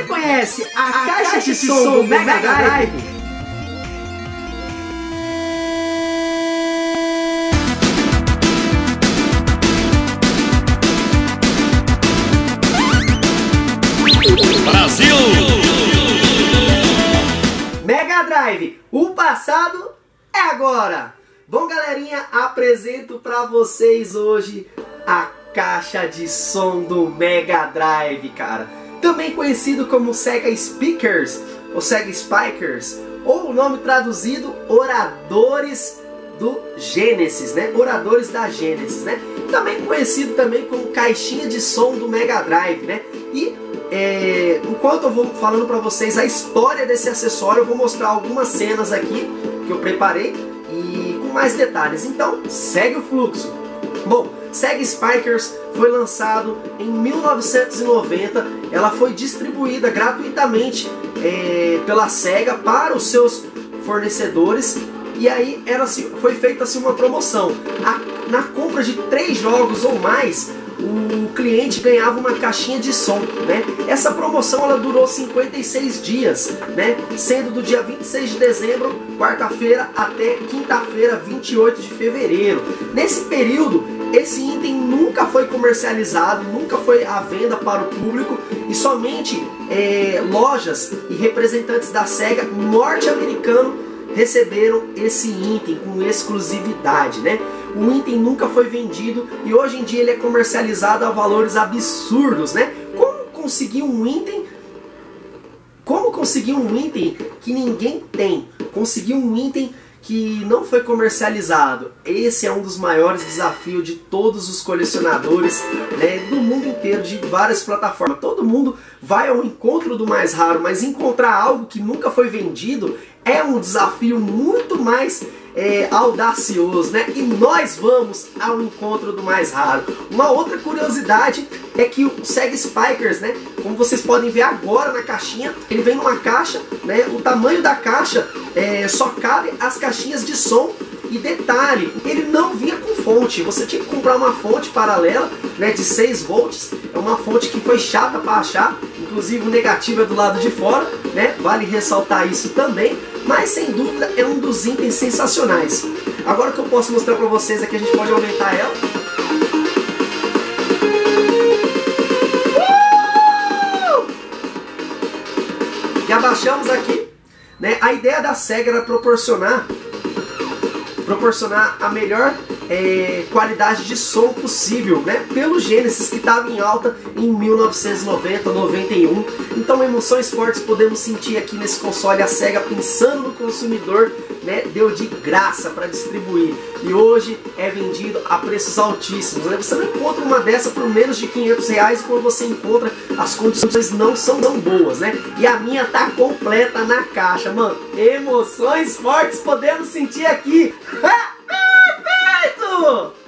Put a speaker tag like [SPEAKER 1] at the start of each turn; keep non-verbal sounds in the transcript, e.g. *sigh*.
[SPEAKER 1] Você conhece a, a caixa, caixa de, de som do Mega Drive?
[SPEAKER 2] Brasil!
[SPEAKER 1] Mega Drive, o passado é agora! Bom, galerinha, apresento para vocês hoje a caixa de som do Mega Drive, cara. Também conhecido como Sega Speakers ou Sega Spikers, ou o nome traduzido Oradores do Genesis, né? Oradores da Genesis, né? Também conhecido também como caixinha de som do Mega Drive, né? E é, enquanto eu vou falando para vocês a história desse acessório, eu vou mostrar algumas cenas aqui que eu preparei e com mais detalhes. Então, segue o fluxo. Bom, Sega Spikers foi lançado em 1990. Ela foi distribuída gratuitamente é, pela Sega para os seus fornecedores. E aí era, foi feita assim, uma promoção. A, na compra de três jogos ou mais, o cliente ganhava uma caixinha de som, né? Essa promoção ela durou 56 dias, né? Sendo do dia 26 de dezembro, quarta-feira, até quinta-feira, 28 de fevereiro. Nesse período, esse item nunca foi comercializado, nunca foi à venda para o público e somente é, lojas e representantes da SEGA norte-americano receberam esse item com exclusividade, né? O item nunca foi vendido e hoje em dia ele é comercializado a valores absurdos, né? Como conseguir um item? Como conseguir um item que ninguém tem? Conseguir um item que não foi comercializado. Esse é um dos maiores desafios de todos os colecionadores né, do mundo inteiro, de várias plataformas. Todo mundo vai ao encontro do mais raro, mas encontrar algo que nunca foi vendido é um desafio muito mais é, audacioso, né? E nós vamos ao encontro do mais raro. Uma outra curiosidade é que o Sega Spikers, né? Como vocês podem ver agora na caixinha, ele vem numa caixa, né? O tamanho da caixa é, só cabe as caixinhas de som e detalhe, ele não vinha com fonte, você tinha que comprar uma fonte paralela né, de 6 volts, é uma fonte que foi chata para achar, inclusive o negativo é do lado de fora, né? vale ressaltar isso também, mas sem dúvida é um dos itens sensacionais. Agora que eu posso mostrar para vocês aqui, a gente pode aumentar ela. E abaixamos aqui. Né? A ideia da SEGA era proporcionar proporcionar a melhor é, qualidade de som possível, né? Pelo Genesis que estava em alta em 1990, 91. Então emoções fortes podemos sentir aqui nesse console a Sega pensando no consumidor, né? Deu de graça para distribuir e hoje é vendido a preços altíssimos. Né? Você não encontra uma dessa por menos de 500 reais quando você encontra as condições não são tão boas, né? E a minha tá completa na caixa, mano. Emoções fortes podemos sentir aqui. Perfeito! *laughs* Aumenta